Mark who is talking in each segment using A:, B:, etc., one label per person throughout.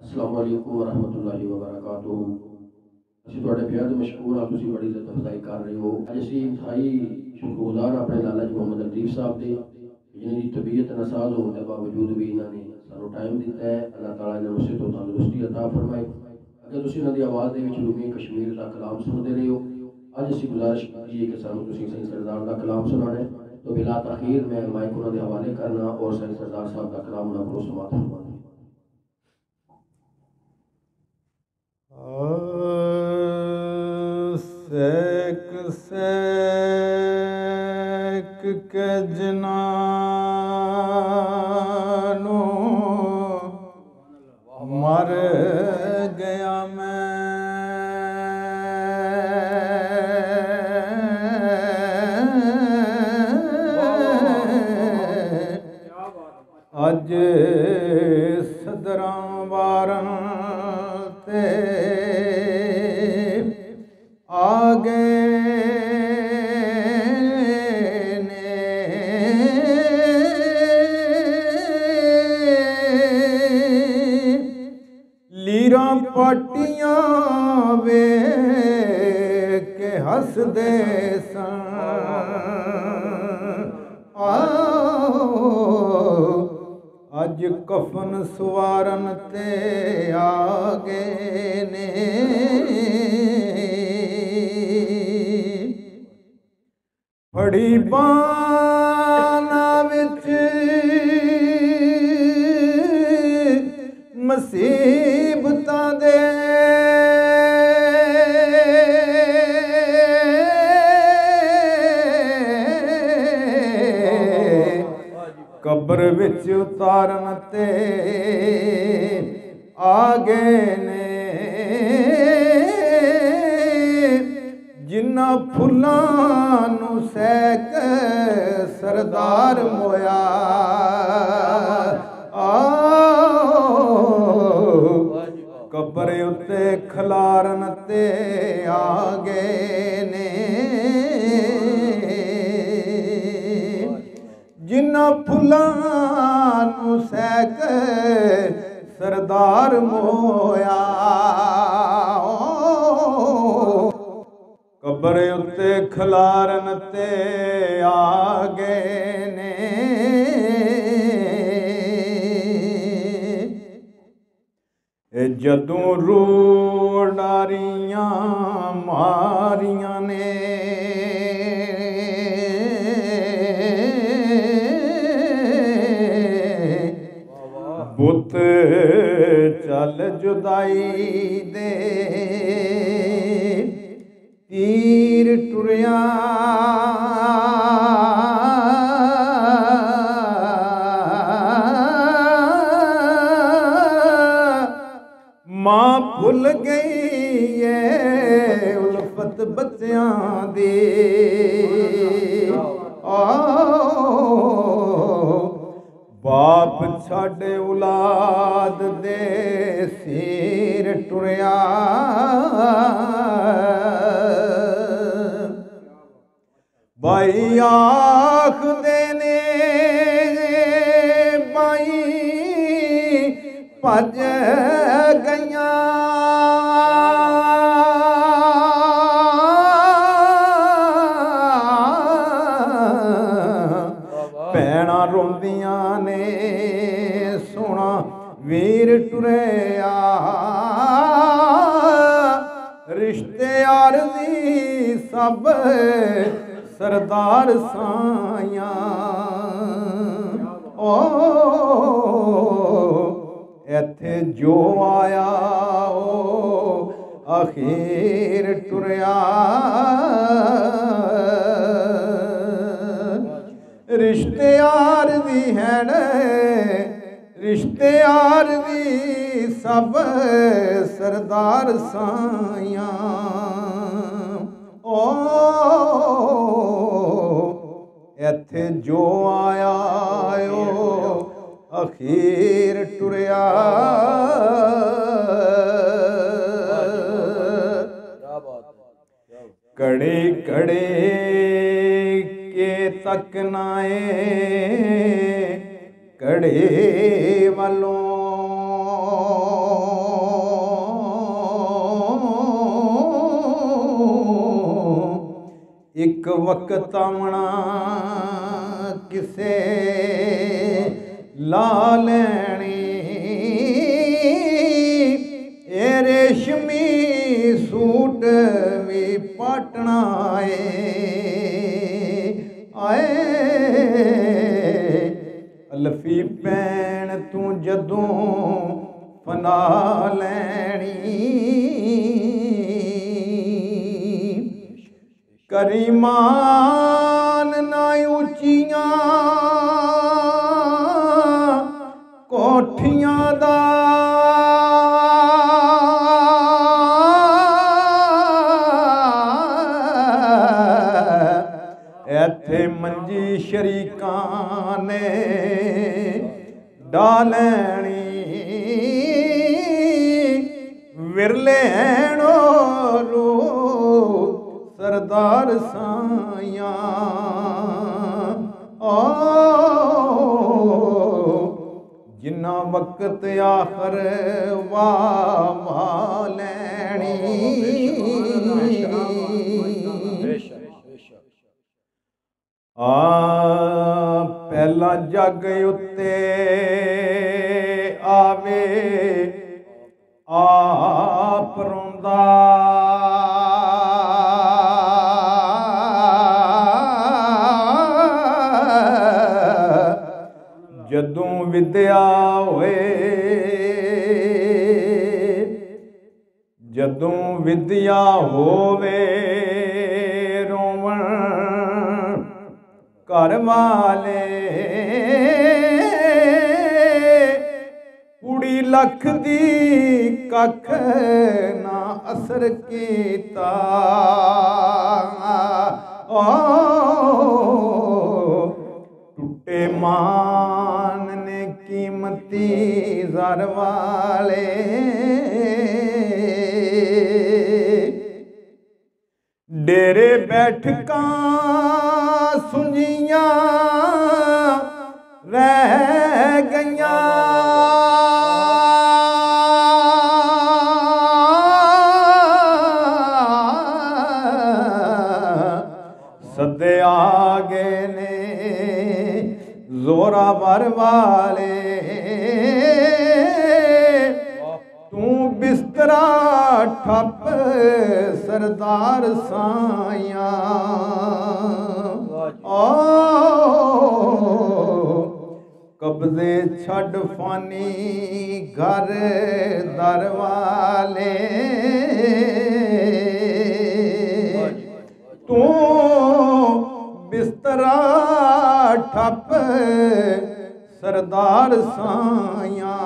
A: ਅਸਲਾਮ ਅਲੈਕੁਮ ਵਰਹਮਤੁਲਲਾਹਿ ਵਬਰਕਾਤੁਹ ਅਸੀਂ ਤੁਹਾਡੇ ਪਿਆਰ ਦੇ ਮਸ਼ਕੂਰ ਆ ਤੁਸੀਂ ਬੜੀ ਇੱਜ਼ਤ ਅਫਜ਼ਾਈ ਕਰ ਰਹੇ ਹੋ ਅੱਜ ਅਸੀਂ ਇੰਤਹਾਈ ਸ਼ੁਕਰਗੁਜ਼ਾਰ ਆਪਣੇ ਲਾਲਾ ਜੀ ਮੁਹੰਮਦ ਅਦੀਬ ਸਾਹਿਬ ਦੇ ਜਿਨ੍ਹਾਂ ਦੀ ਤਬੀਅਤ ਨਸਾਜ਼ ਹੋਣ ਦੇ ਬਾਵਜੂਦ ਵੀ ਇਹਨਾਂ ਨੇ ਸਾਨੂੰ ਟਾਈਮ ਦਿੱਤਾ ਹੈ ਅੱਲਾਹ ਤਾਲਾ ਨੇ ਉਸੇ ਤੋਂ ਤੰਦਰੁਸਤੀ عطا ਫਰਮਾਏ ਅਗਰ ਤੁਸੀਂ ਇਹਨਾਂ ਦੀ ਆਵਾਜ਼ ਦੇ ਵਿੱਚ ਰੂਮੀ ਕਸ਼ਮੀਰ ਦਾ ਕਲਾਮ ਸੁਣਦੇ ਰਹੇ ਹੋ ਅੱਜ ਅਸੀਂ ਗੁਜ਼ਾਰਿਸ਼ ਕੀਤੀ ਹੈ ਕਿ ਸਾਨੂੰ ਤੁਸੀਂ ਸਹੀ ਸਰਦਾਰ ਦਾ ਕਲਾਮ ਸੁਣਾਣਾ तो बिला तखीर में माइक उन्होंने हवाले करना और सही सरदार साहब का कलाम उन्हें परोस समाप्त
B: हुआ सैक के जनानो, मर गया मैं। ਅੱਜ ਸਦਰਾਂ ਵਾਰਾਂ ਤੇ ਆ ਗਏ ਨੇ ਲੀਰਾਂ ਪਾਟੀਆਂ ਵੇ ਕੇ ਹੱਸਦੇ ਸਨ। ਆਓ ਅੱਜ ਕਫਨ ਸਵਾਰਨ ਤੇ ਆ ਗਏ ਨੇ। ਫੜੀ ਬਾਣਾ ਕਬਰ ਵਿੱਚ ਉਤਾਰਨ ਤੇ ਆ ਗਏ ਨੇ। ਜਿਨ੍ਹਾਂ ਫੁੱਲਾਂ ਨੂੰ ਸੈਕ ਸਰਦਾਰ ਮੋਇਆ, ਆਓ। ਕਬਰ ਉੱਤੇ ਖਲਾਰਨ ਤੇ ਆ ਗਏ ਨੇ। ਫੁੱਲਾਂ ਨੂੰ ਸੈਕ ਸਰਦਾਰ ਮੋਇਆ। ਕਬਰ ਉੱਤੇ ਖਲਾਰਨ ਤੇ ਆ ਗਏ ਨੇ। ਇਹ ਜਦੋਂ ਰੋੜਾਰੀਆਂ ਮਾਰੀਆਂ ਨੇ ਬੁੱਤ ਚੱਲ ਜੁਦਾਈ ਦੇ। ਤੀਰ ਟੁਰਿਆ। ਮਾਂ ਭੁੱਲ ਗਈ ਏ ਉਲਫਤ ਬੱਚਿਆਂ ਦੀ। ਸਾਡੇ ਔਲਾਦ ਦੇ ਸਿਰ ਟੁਰਿਆ। ਬਾਈ ਆਖਦੇ ਨੇ ਬਾਈ ਭੱਜ ਵੀਰ ਟੁਰਿਆ ਰਿਸ਼ਤੇ ਆਰਜ਼ੀ ਸਭ ਸਰਦਾਰ ਸਾਈਆਂ। ਓ, ਇੱਥੇ ਜੋ ਆਇਆ, ਓ, ਅਖੀਰ ਟੁਰਿਆ। ਰਿਸ਼ਤਿਆਰ ਦੀ ਹੈਣ ਰਿਸ਼ਤਿਆਰ ਵੀ ਸਭ ਸਰਦਾਰ ਸਾਈਆਂ। ਓ, ਇੱਥੇ ਜੋ ਆਇਆ ਓ, ਅਖੀਰ ਟੁਰਿਆ। ਕੜੇ ਕੜੇ ਕੇ ਤੱਕ ਨਾਏ। ਕੜੇ ਵੱਲੋਂ। ਇੱਕ ਵਕਤ ਆਵਣਾ ਕਿਸੇ ਲਾ ਲੈਣੀ। ਇਹ ਰੇਸ਼ਮੀ ਸੂਟ ਅਲਫੀ ਪੈਣ ਤੂੰ ਜਦੋਂ ਫਨਾ ਲੈਣੀ। ਕਰੀਮਾਨ ਇੱਥੇ ਮੰਜੀ ਸ਼ਰੀਕਾਂ ਨੇ ਡਾਲਣੀ ਵਿਰਲੇਣੋ ਰੂ ਸਰਦਾਰ ਸਾਈਆਂ। ਓ ਜਿੰਨਾ ਵਕਤ ਆਖਰ ਵਾ ਵਾ ਲੈਣੀ ਆ ਪਹਿਲਾ ਜੱਗ ਉੱਤੇ ਆਵੇ ਆਪ ਰੋਂਦਾ। ਜਦੋਂ ਵਿਦਿਆ ਹੋਏ ਜਦੋਂ ਵਿਦਿਆ ਹੋਵੇ ਘਰ ਵਾਲੇ। ਕੁੜੀ ਲੱਖ ਦੀ ਕੱਖ ਨਾ ਅਸਰ ਕੀਤਾ। ਓ ਟੁੱਟੇ ਮਾਨ ਨੇ ਕੀਮਤੀ ਜ਼ਰ ਵਾਲੇ। ਡੇਰੇ ਬੈਠਕਾਂ ਸੁਝੀਆਂ ਰਹਿ ਗਈਆਂ। ਸੱਦੇ ਆ ਗਏ ਨੇ ਜ਼ੋਰਾਵਰ ਵਾਲੇ। ਤੂੰ ਬਿਸਤਰਾ ਠੱਪ ਸਰਦਾਰ ਸਾਈਆਂ। ਓ ਕਬਜ਼ੇ ਛੱਡ ਫਾਨੀ ਘਰ ਦਰਵਾਲੇ। ਤੂੰ ਬਿਸਤਰਾ ਠੱਪ ਸਰਦਾਰ ਸਾਈਆਂ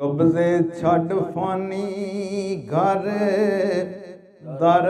B: ਕਬਜ਼ੇ ਛੱਡ ਫਾਨੀ ਘਰ ਦਰ